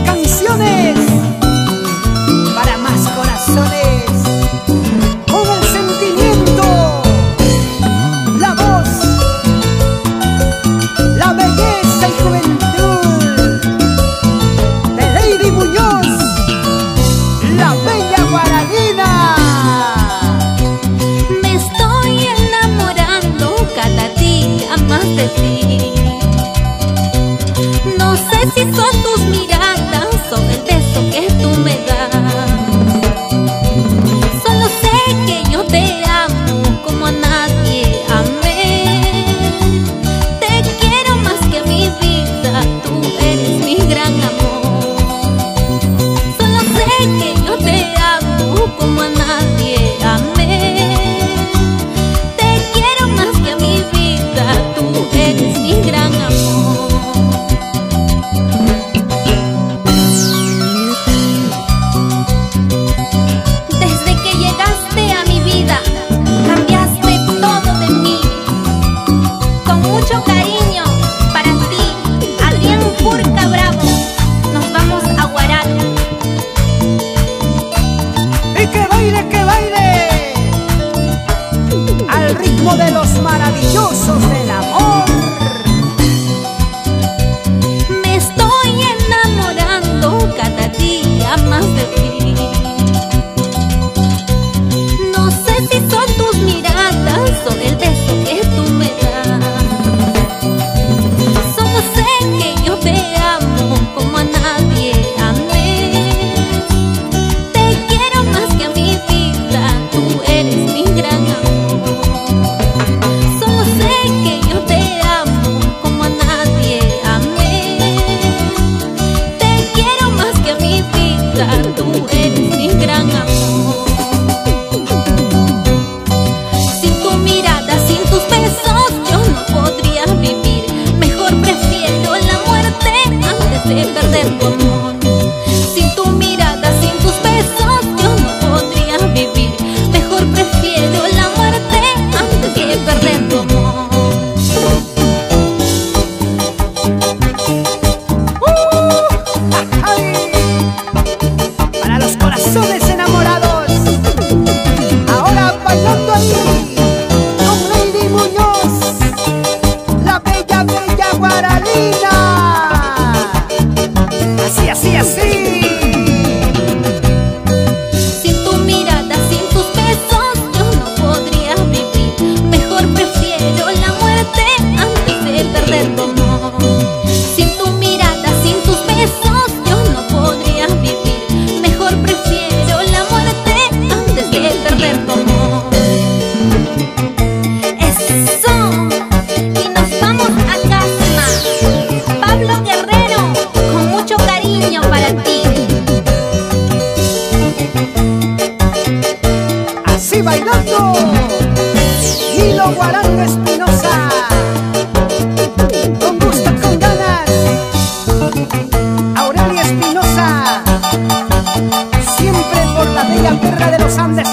canciones, para más corazones, con el sentimiento, la voz, la belleza y juventud de Lady Muñoz, la bella guaralina. Me estoy enamorando cada día más de ti. No sé si son tus miradas beso, el beso que tú me das. de los maravillosos de Pedro Espinosa. Con gusto, con ganas. Aurelia Espinosa. Siempre por la bella tierra de los Andes.